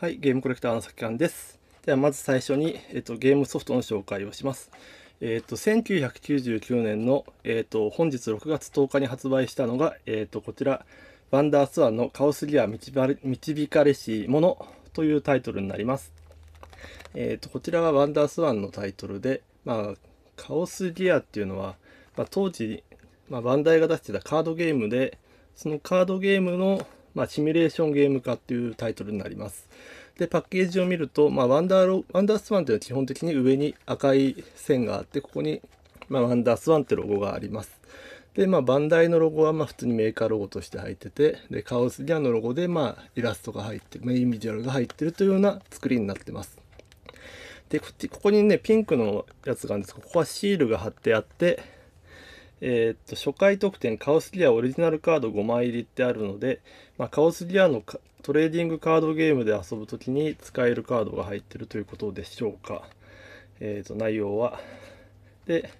はい、ゲームコレクターのさきかんです。ではまず最初に、えっと、ゲームソフトの紹介をします。えっと、1999年の、えっと、本日6月10日に発売したのが、えっと、こちら、ワンダースワンのカオスギア導かれ導かれし者というタイトルになります。えっと、こちらはワンダースワンのタイトルで、まあ、カオスギアっていうのは、まあ、当時、まあ、バンダイが出してたカードゲームで、そのカードゲームの、まあ、シミュレーションゲーム化っていうタイトルになります。で、パッケージを見ると、まあ、ワンダーロ、ワンダースワンっていうのは基本的に上に赤い線があって、ここに、まあ、ワンダースワンってロゴがあります。で、まあ、バンダイのロゴは、まあ、普通にメーカーロゴとして入ってて、で、カオスギアのロゴで、まあ、イラストが入ってる、メインビジュアルが入ってるというような作りになってます。で、こっち、ここにね、ピンクのやつがあるんですけど、ここはシールが貼ってあって、えーっと、初回特典カオスギアオリジナルカード5枚入りってあるので、まあ、カオスギアのトレーディングカードゲームで遊ぶときに使えるカードが入ってるということでしょうか。えーっと、内容は。で、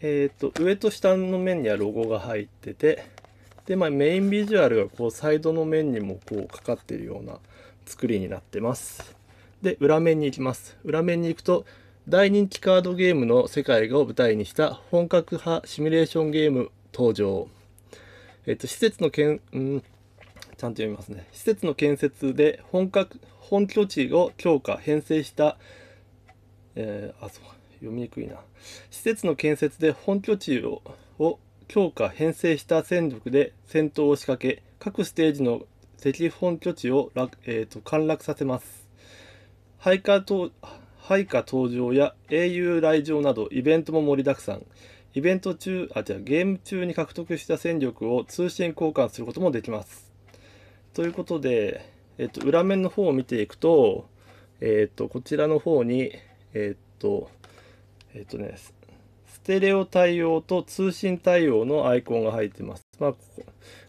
えーっと、上と下の面にはロゴが入ってて、で、まあ、メインビジュアルがこう、サイドの面にもこう、かかっているような作りになってます。で、裏面に行きます。裏面に行くと、大人気カードゲームの世界を舞台にした本格派シミュレーションゲーム登場。えっと、施設のけん、うん、ちゃんと読みますね。施設の建設で本格、本拠地を強化、編成した、えーあ、そう、読みにくいな。施設の建設で本拠地をを強化、編成した戦力で戦闘を仕掛け、各ステージの敵本拠地を落、えーと陥落させます。配下と配下登場や英雄来場などイベントも盛りだくさん。イベント中、あ、じゃゲーム中に獲得した戦力を通信交換することもできます。ということで、えっと、裏面の方を見ていくと、えっと、こちらの方に、えっと、えっとね、スステレオ対応と通信対応のアイコンが入ってます。まあ、ここ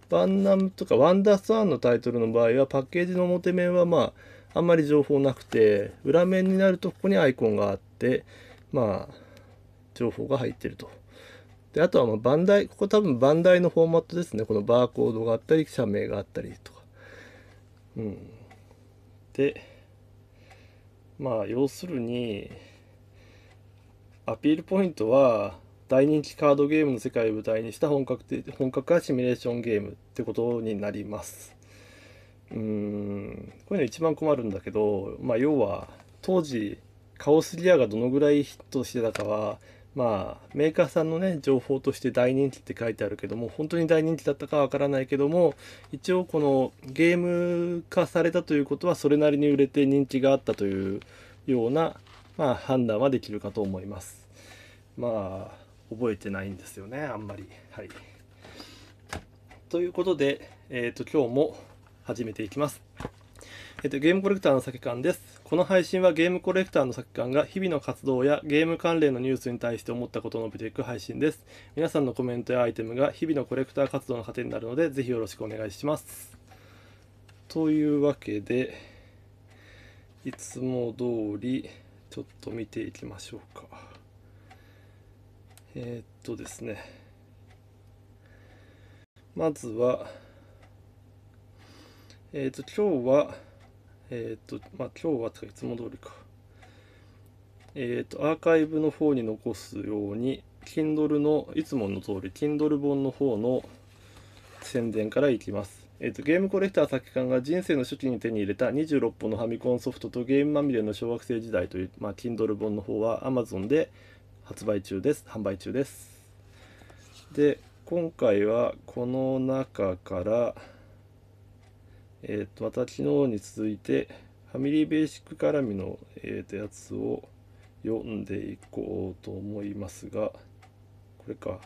バンナムとかワンダースワンのタイトルの場合はパッケージの表面はまああんまり情報なくて裏面になるとここにアイコンがあってまあ情報が入ってると。であとはまあバンダイここ多分バンダイのフォーマットですねこのバーコードがあったり社名があったりとか。うん。でまあ要するにアピールポイントは大人気カードゲームの世界を舞台にした本格的本格化シミュレーションゲームってことになります。うんこういうの一番困るんだけど、まあ、要は当時カオスギアがどのぐらいヒットしてたかはまあメーカーさんのね情報として大人気って書いてあるけども本当に大人気だったかわからないけども一応このゲーム化されたということはそれなりに売れて人気があったというような、まあ、判断はできるかと思います。まあ覚えてないんですよねあんまり。はい、ということで、えー、と今日も始めていきます。えっと、ゲームコレクターの酒館です。この配信はゲームコレクターの酒館が日々の活動やゲーム関連のニュースに対して思ったことを述べていく配信です。皆さんのコメントやアイテムが日々のコレクター活動の糧になるので、ぜひよろしくお願いします。というわけで、いつも通りちょっと見ていきましょうか。えー、っとですね。まずは、えっ、と、今日は、えっ、と、まあ、今日は、いつも通りか。えっ、と、アーカイブの方に残すように、Kindle の、いつもの通り、Kindle 本の方の宣伝からいきます。えっ、と、ゲームコレクター作家が人生の初期に手に入れた26本のファミコンソフトとゲームまみれの小学生時代という、まあ、Kindle 本の方は Amazon で発売中です。販売中です。で、今回はこの中から、えっ、と、また昨日に続いて、ファミリーベーシック絡みの、えー、とやつを読んでいこうと思いますが、これか。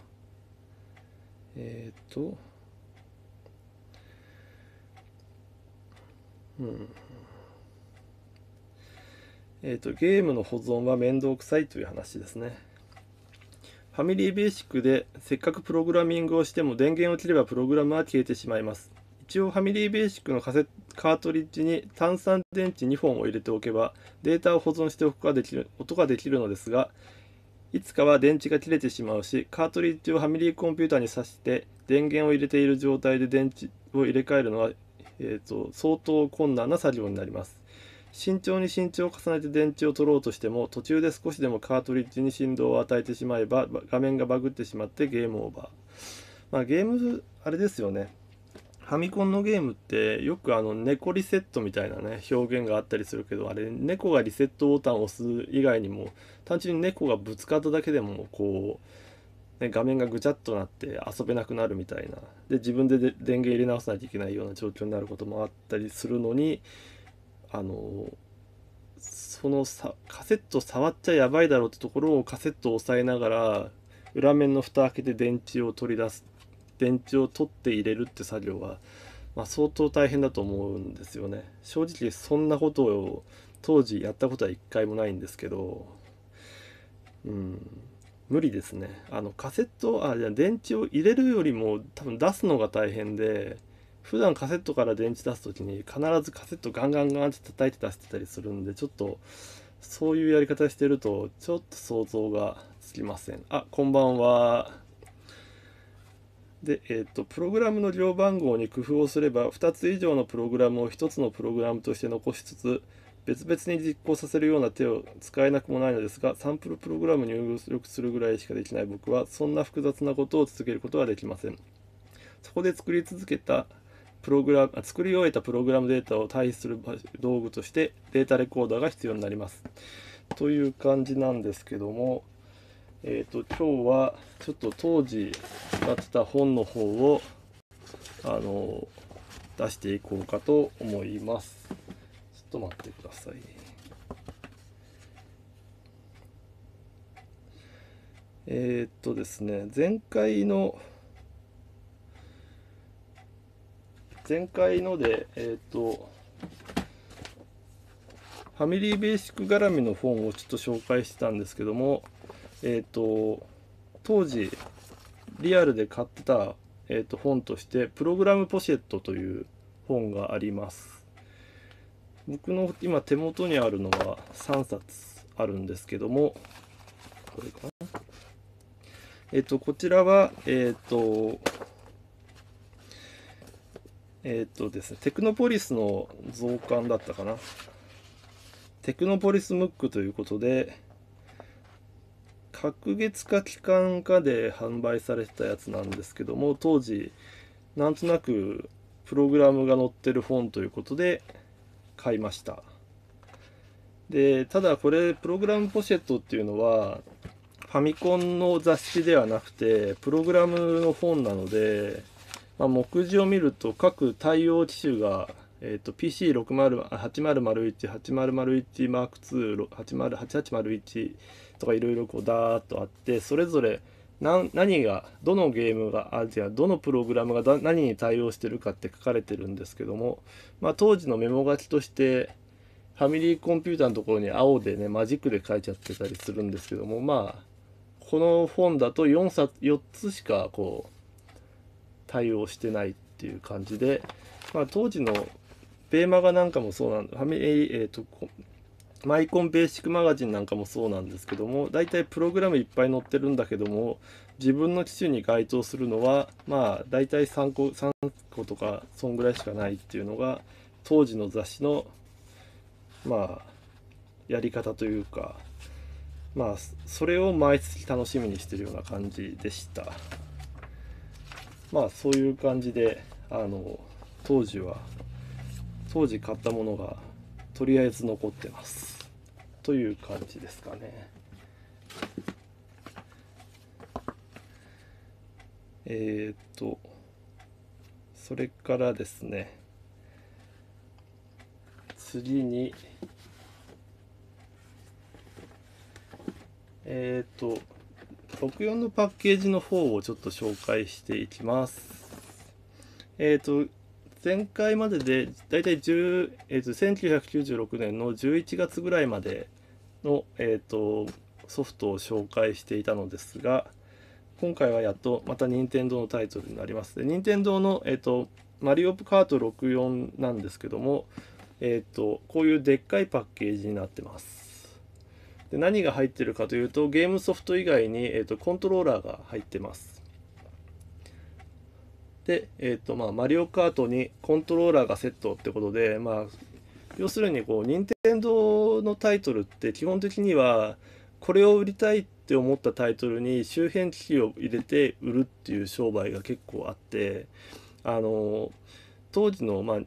えっ、と、うん。えっ、と、ゲームの保存は面倒くさいという話ですね。ファミリーベーシックでせっかくプログラミングをしても電源を切ればプログラムは消えてしまいます。一応ファミリーベーシックのカセカートリッジに単三電池2本を入れておけばデータを保存しておくことができる音ができるのですがいつかは電池が切れてしまうしカートリッジをファミリーコンピューターに挿して電源を入れている状態で電池を入れ替えるのは、えー、と相当困難な作業になります。慎重に慎重を重ねて電池を取ろうとしても途中で少しでもカートリッジに振動を与えてしまえば画面がバグってしまってゲームオーバー。まあゲームあれですよね。ファミコンのゲームってよくあの猫リセットみたいなね表現があったりするけどあれ猫がリセットボタンを押す以外にも単純に猫がぶつかっただけでもこう、ね、画面がぐちゃっとなって遊べなくなるみたいな。で自分で電源入れ直さないといけないような状況になることもあったりするのにあのそのさカセット触っちゃやばいだろうってところをカセットを押さえながら裏面の蓋開けて電池を取り出す電池を取って入れるって作業は、まあ、相当大変だと思うんですよね。正直そんなことを当時やったことは一回もないんですけどうん無理ですね。あのカセットあじゃ電池を入れるよりも多分出すのが大変で普段カセットから電池出す時に必ずカセットガンガンガンって叩いて出してたりするんでちょっとそういうやり方してるとちょっと想像がつきません。あこんばんは。で、えーと、プログラムの両番号に工夫をすれば2つ以上のプログラムを1つのプログラムとして残しつつ別々に実行させるような手を使えなくもないのですがサンプルプログラムに入力するぐらいしかできない僕はそんな複雑なことを続けることはできません。そこで作り続けたプログラム作り終えたプログラムデータを対比する道具としてデータレコーダーが必要になります。という感じなんですけどもえっ、ー、と今日はちょっと当時使ってた本の方をあの出していこうかと思います。ちょっと待ってくださいえっ、とですね前回の前回のでえっ、とファミリーベーシック絡みの本をちょっと紹介してたんですけどもえっ、ー、と当時リアルで買ってた、えーと、本として「プログラムポシェット」という本があります。僕の今手元にあるのは3冊あるんですけどもこれかな？えっ、ー、とこちらはえっ、ー、とえっ、とですねテクノポリスの増刊だったかな？テクノポリスムックということで隔月か期間かで販売されてたやつなんですけども当時なんとなくプログラムが載ってる本ということで買いました。でただこれプログラムポシェットっていうのはファミコンの雑誌ではなくてプログラムの本なので、まあ、目次を見ると各対応機種がえーと、PC8001、8001、マーク2、8801とかいろいろこうダーッとあってそれぞれ何がどのゲームがあじゃどのプログラムが何に対応してるかって書かれてるんですけども、まあ、当時のメモ書きとしてファミリーコンピューターのところに青でねマジックで書いちゃってたりするんですけどもまあこの本だと 4, 冊4つしかこう対応してないっていう感じで、まあ、当時のベーマガなんかもそうなんだ。ファミリー、えーとマイコンベーシックマガジンなんかもそうなんですけども大体プログラムいっぱい載ってるんだけども自分の機種に該当するのはまあ大体3個 ,3 個とかそんぐらいしかないっていうのが当時の雑誌のまあやり方というかまあそれを毎月楽しみにしてるような感じでした。まあそういう感じであの当時は当時買ったものがとりあえず残ってます。という感じですかね。えっ、とそれからですね。次にえっ、と64のパッケージの方をちょっと紹介していきます。えっ、と前回まででだいたい、えー、と1996年の11月ぐらいまでの、えーと、ソフトを紹介していたのですが今回はやっとまた任天堂のタイトルになります。任天堂の、えーと、マリオカート64なんですけども、えーと、こういうでっかいパッケージになってます。で何が入ってるかというとゲームソフト以外に、えー、とコントローラーが入ってます。で、えーとまあ、マリオカートにコントローラーがセットってことで、まあ、要するにこう任天堂のタイトルって基本的にはこれを売りたいって思ったタイトルに周辺機器を入れて売るっていう商売が結構あってあの当時のまあ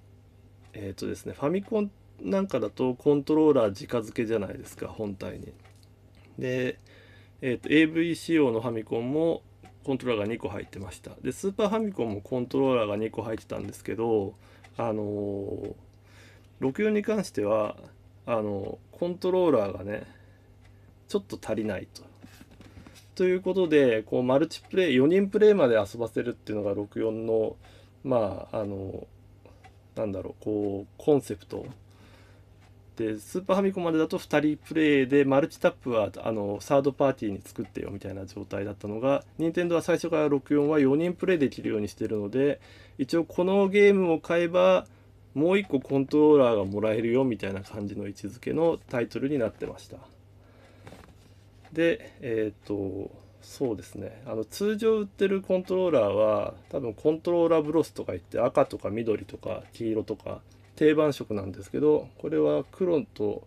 えっ、ー、とですねファミコンなんかだとコントローラー直付けじゃないですか本体に。で、えーと、AV 仕様のファミコンもコントローラーが2個入ってましたでスーパーファミコンもコントローラーが2個入ってたんですけどあのー、64に関してはあのコントローラーがねちょっと足りないと。ということでこうマルチプレイ4人プレイまで遊ばせるっていうのが64のまああのなんだろうこうコンセプトでスーパーファミコンまでだと2人プレイでマルチタップはあのサードパーティーに作ってよみたいな状態だったのが任天堂は最初から64は4人プレイできるようにしてるので一応このゲームを買えばもう1個コントローラーがもらえるよみたいな感じの位置づけのタイトルになってました。でえっ、とそうですね。あの通常売ってるコントローラーは多分コントローラーブロスとか言って赤とか緑とか黄色とか定番色なんですけどこれは黒と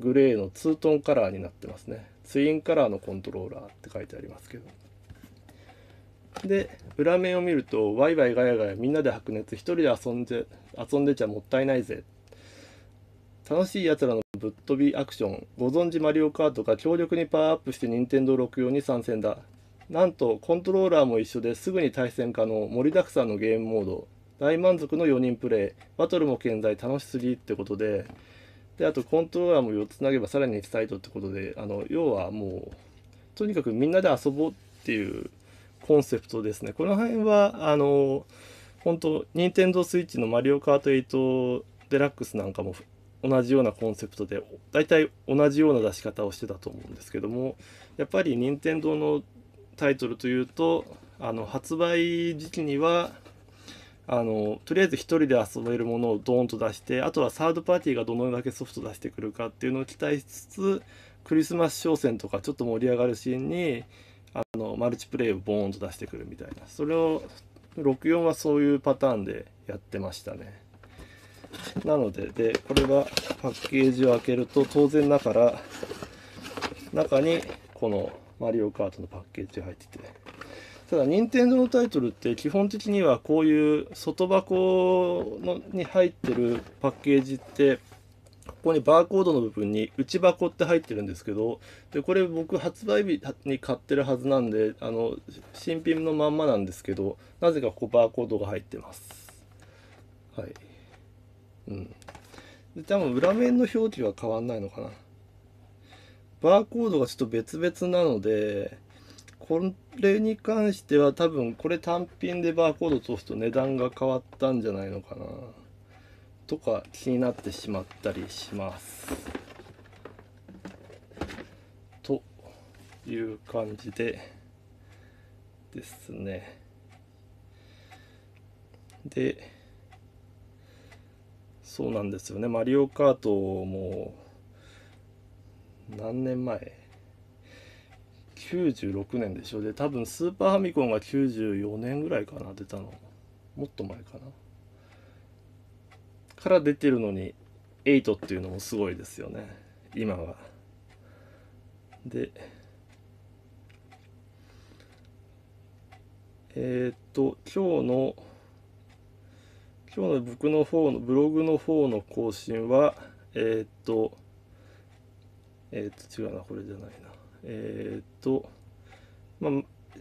グレーのツートンカラーになってますね。ツインカラーのコントローラーって書いてありますけど。で裏面を見るとワイワイガヤガヤみんなで白熱一人で遊んで遊んでちゃもったいないぜ。楽しいやつらのぶっ飛びアクション。ご存知マリオカートが強力にパワーアップして任天堂64に参戦だ。なんとコントローラーも一緒ですぐに対戦可能。盛りだくさんのゲームモード。大満足の4人プレイ。バトルも健在楽しすぎってことで。であとコントローラーも4つ投げばさらにエキサイトってことで。あの要はもうとにかくみんなで遊ぼうっていうコンセプトですね。この辺はあの本当任天堂スイッチのマリオカート8デラックスなんかも同じようなコンセプトで大体同じような出し方をしてたと思うんですけども。やっぱり任天堂のタイトルというとあの発売時期にはあのとりあえず1人で遊べるものをドーンと出してあとはサードパーティーがどのだけソフト出してくるかっていうのを期待しつつクリスマス商戦とかちょっと盛り上がるシーンにあのマルチプレイをボーンと出してくるみたいな。それを64はそういうパターンでやってましたね。なのででこれはパッケージを開けると当然ながら中にこのマリオカートのパッケージが入ってて。ただ任天堂のタイトルって基本的にはこういう外箱のに入ってるパッケージってここにバーコードの部分に内箱って入ってるんですけどでこれ僕発売日に買ってるはずなんであの新品のまんまなんですけどなぜかここバーコードが入ってます。はい。うん。で多分裏面の表記は変わんないのかな。バーコードがちょっと別々なのでこれに関しては多分これ単品でバーコード通すと値段が変わったんじゃないのかなとか気になってしまったりします。という感じでですね。で、そうなんですよね。マリオカートも何年前？96年でしょ。で多分スーパーファミコンが94年ぐらいかな出たの。もっと前かな。から出てるのに8っていうのもすごいですよね。今は。でえー、っと今日の今日の僕の方のブログの方の更新はえー、っとえー、っと違うなこれじゃないな。えっ、と、まあ、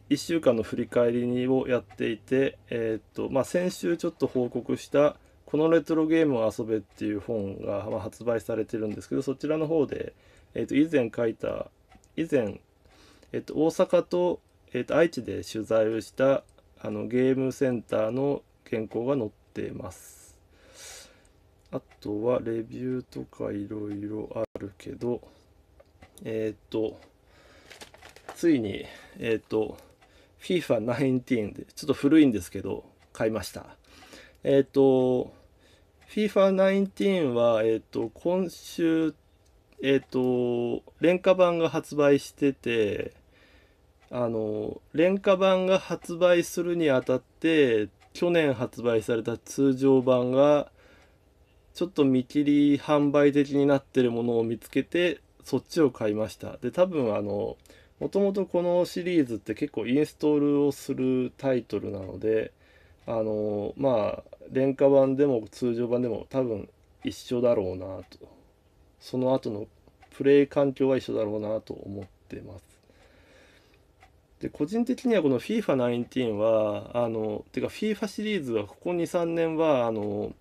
1週間の振り返りをやっていて、えっ、と、まあ、先週ちょっと報告した「このレトロゲームを遊べ」っていう本が、ま発売されてるんですけどそちらの方で、えっと以前書いた以前、えっと大阪と,、えっと愛知で取材をしたあのゲームセンターの原稿が載っています。あとはレビューとかいろいろあるけどえっ、とついに、えっ、ー、と、FIFA19 で、ちょっと古いんですけど、買いました。えっ、ー、と、FIFA19 は、えっ、ー、と、今週、えっ、と、廉価版が発売してて、あの、廉価版が発売するにあたって、去年発売された通常版が、ちょっと見切り販売的になってるものを見つけてそっちを買いましたで多分あのもともとこのシリーズって結構インストールをするタイトルなのであのまあ廉価版でも通常版でも多分一緒だろうなと。その後のプレイ環境は一緒だろうなと思ってます。で個人的にはこの FIFA19 はあのてか FIFA シリーズはここ23年はあの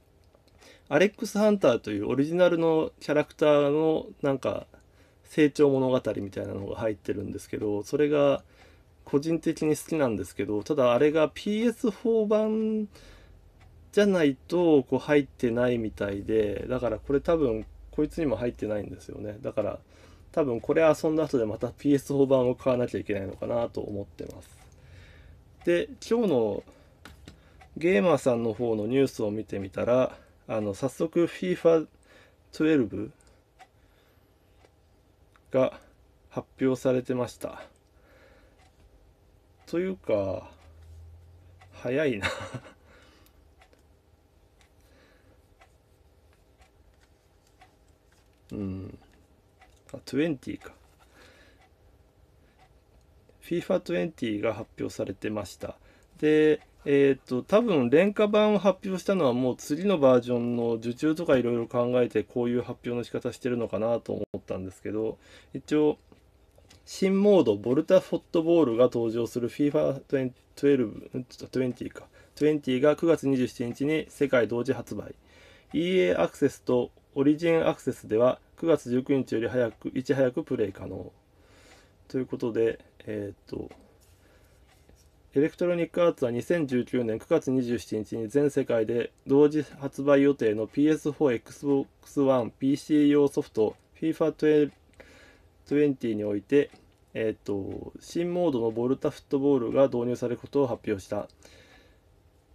アレックス・ハンターというオリジナルのキャラクターのなんか成長物語みたいなのが入ってるんですけどそれが個人的に好きなんですけどただあれが PS4 版じゃないとこう入ってないみたいでだからこれ多分こいつにも入ってないんですよね。だから多分これ遊んだ後でまた PS4 版を買わなきゃいけないのかなと思ってます。で今日のゲーマーさんの方のニュースを見てみたらあの早速 FIFA12 が発表されてました。というか早いな。うん。あ20か。FIFA20 が発表されてました。でえっ、ー、と多分廉価版を発表したのはもう次のバージョンの受注とかいろいろ考えてこういう発表の仕方してるのかなと思ったんですけど一応新モードボルタフォットボールが登場する FIFA12 20か。20が9月27日に世界同時発売。EA アクセスとオリジンアクセスでは9月19日より早くいち早くプレイ可能。ということでえっ、ー、とエレクトロニックアーツは2019年9月27日に全世界で同時発売予定の PS4、Xbox One、PC 用ソフト FIFA20 において、えーと、新モードのボルタフットボールが導入されることを発表した。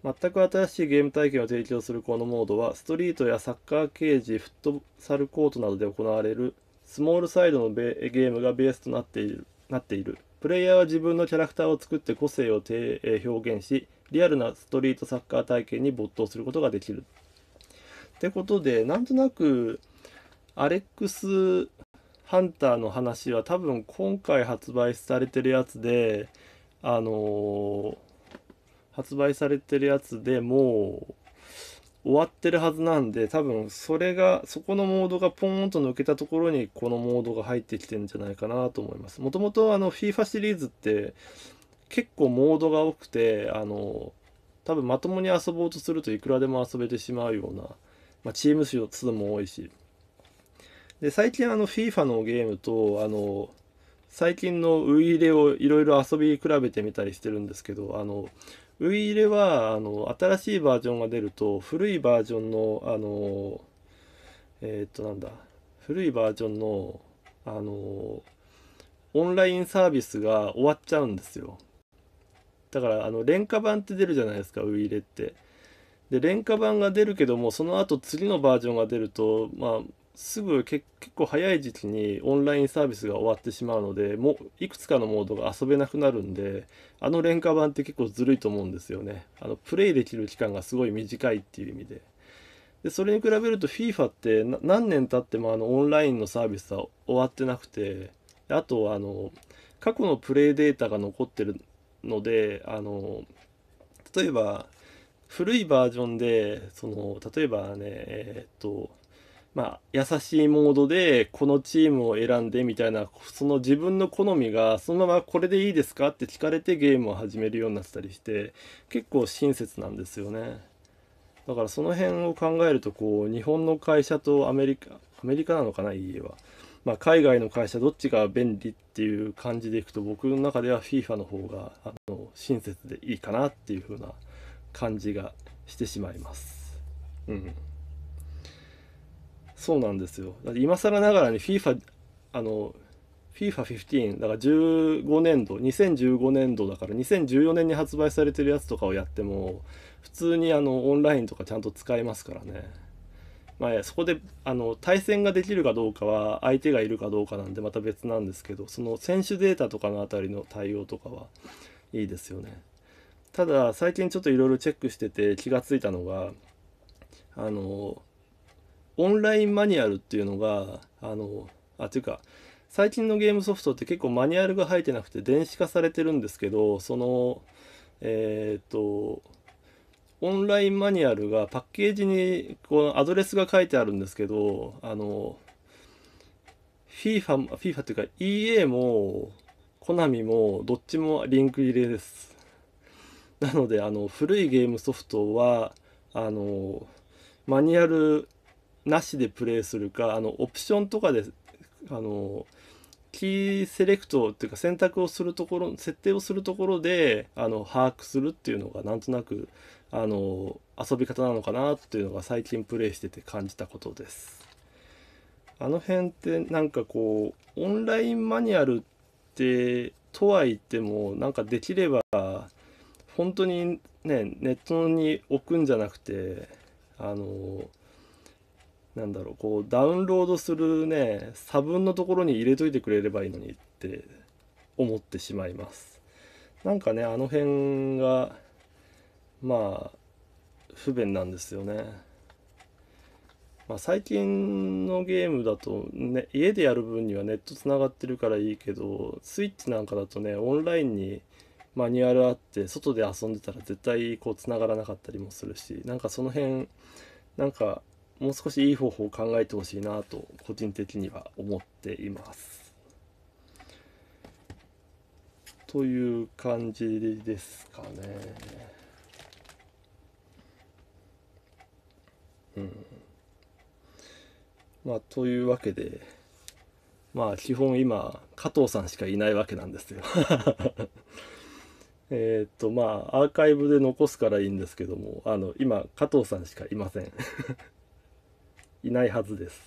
全く新しいゲーム体験を提供するこのモードは、ストリートやサッカーケージ、フットサルコートなどで行われるスモールサイドのゲームがベースとなっている。なっているプレイヤーは自分のキャラクターを作って個性を表現しリアルなストリートサッカー体験に没頭することができる。ってことでなんとなくアレックス・ハンターの話は多分今回発売されてるやつであのー、発売されてるやつでもう終わってるはずなんで多分それがそこのモードがポーンと抜けたところにこのモードが入ってきてるんじゃないかなと思います。もともとあの FIFA シリーズって結構モードが多くてあの多分まともに遊ぼうとするといくらでも遊べてしまうような、まあ、チーム数も多いし。で最近あの FIFA のゲームとあの最近のウイイレをいろいろ遊び比べてみたりしてるんですけどあのウイイレはあの新しいバージョンが出ると古いバージョンのあのえっ、となんだ古いバージョンのあのオンラインサービスが終わっちゃうんですよ。だからあの廉価版って出るじゃないですかウイイレって。で廉価版が出るけどもその後次のバージョンが出るとまあすぐ結構早い時期にオンラインサービスが終わってしまうのでもういくつかのモードが遊べなくなるんであの廉価版って結構ずるいと思うんですよね。あのプレイできる期間がすごい短いっていう意味で。でそれに比べると FIFA って何年経ってもあのオンラインのサービスは終わってなくてあとあの過去のプレイデータが残ってるのであの例えば古いバージョンでその例えばねえー、っとまあ、優しいモードでこのチームを選んでみたいなその自分の好みがそのままこれでいいですかって聞かれてゲームを始めるようになってたりして結構親切なんですよね。だからその辺を考えるとこう日本の会社とアメリカアメリカなのかな家は、まあ、海外の会社どっちが便利っていう感じでいくと僕の中では FIFA の方があの親切でいいかなっていう風な感じがしてしまいます。うん。そうなんですよ。だって今更ながらに FIFA、あの、FIFA15、だから15年度、2015年度だから2014年に発売されてるやつとかをやっても、普通にあのオンラインとかちゃんと使えますからね。まあ、そこであの対戦ができるかどうかは相手がいるかどうかなんでまた別なんですけどその選手データとかのあたりの対応とかはいいですよねただ最近ちょっといろいろチェックしてて気がついたのがあのオンラインマニュアルっていうのがあのあっていうか最近のゲームソフトって結構マニュアルが入ってなくて電子化されてるんですけどそのえっ、とオンラインマニュアルがパッケージにこのアドレスが書いてあるんですけどあの FIFA, FIFA っていうか EA もコナミもどっちもリンク入れです。なのであの古いゲームソフトはあのマニュアルなしでプレイするかあのオプションとかであのキーセレクトっていうか選択をするところ設定をするところであの把握するっていうのがなんとなくあの遊び方なのかなっていうのが最近プレイしてて感じたことです。あの辺ってなんかこうオンラインマニュアルってとは言ってもなんかできれば本当にねネットに置くんじゃなくてあのなんだろうこうダウンロードするね差分のところに入れといてくれればいいのにって思ってしまいます。なんかねあの辺がまあ不便なんですよね、まあ、最近のゲームだとね家でやる分にはネットつながってるからいいけどスイッチなんかだとねオンラインにマニュアルあって外で遊んでたら絶対こうつながらなかったりもするしなんかその辺なんかもう少しいい方法を考えてほしいなと個人的には思っています。という感じですかね。うん。まあというわけでまあ基本今加藤さんしかいないわけなんですよ。えっとまあアーカイブで残すからいいんですけどもあの今加藤さんしかいませんいないはずです。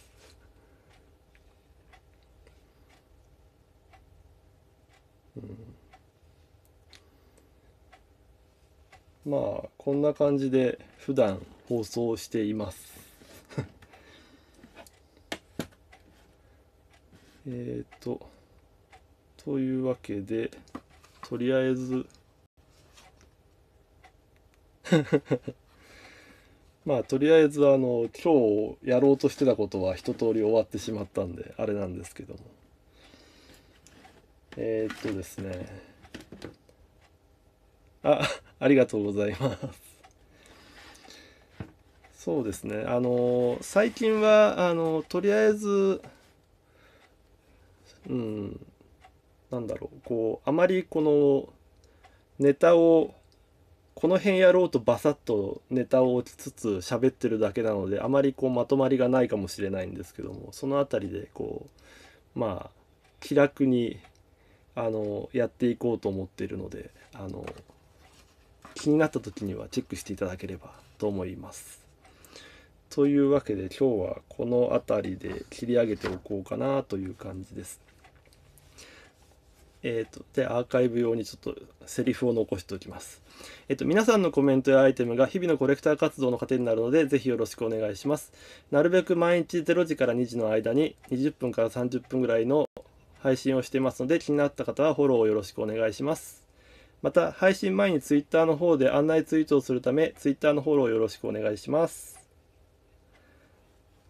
うん、まあこんな感じで普段放送しています。えっとというわけでとりあえず まあとりあえずあの今日やろうとしてたことは一通り終わってしまったんであれなんですけども。えー、っとですね。あありがとうございます。そうですね。あの最近はあのとりあえずうんなんだろう。こうあまりこのネタをこの辺やろうとバサッとネタを置きつつ喋ってるだけなのであまりこうまとまりがないかもしれないんですけどもその辺りでこうまあ気楽にあのやっていこうと思っているのであの気になった時にはチェックしていただければと思います。というわけで今日はこの辺りで切り上げておこうかなという感じです。えーと、でアーカイブ用にちょっとセリフを残しておきます。えっ、ー、と、皆さんのコメントやアイテムが日々のコレクター活動の糧になるので、ぜひよろしくお願いします。なるべく毎日0時から2時の間に20分から30分ぐらいの配信をしていますので、気になった方はフォローをよろしくお願いします。また、配信前に Twitter の方で案内ツイートをするため、Twitter のフォローをよろしくお願いします。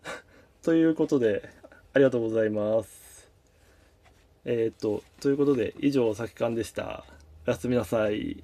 ということで、ありがとうございます。えっ、と、ということで、以上、さきかんでした。おやすみなさい。